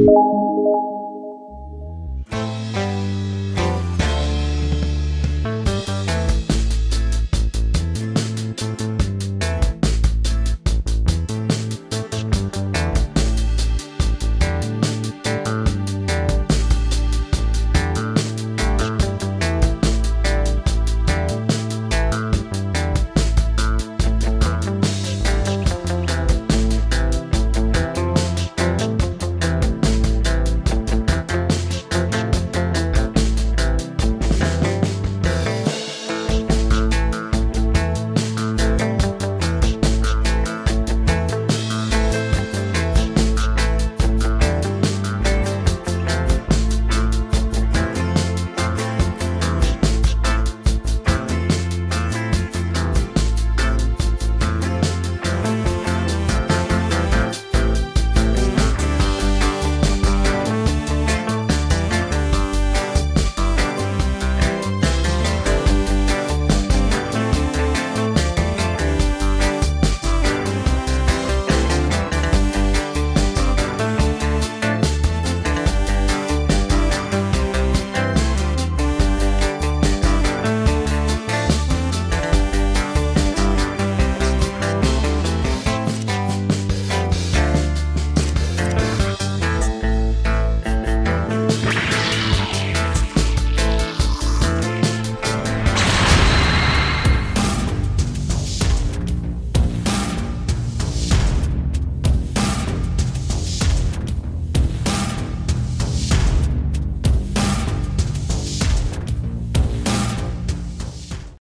you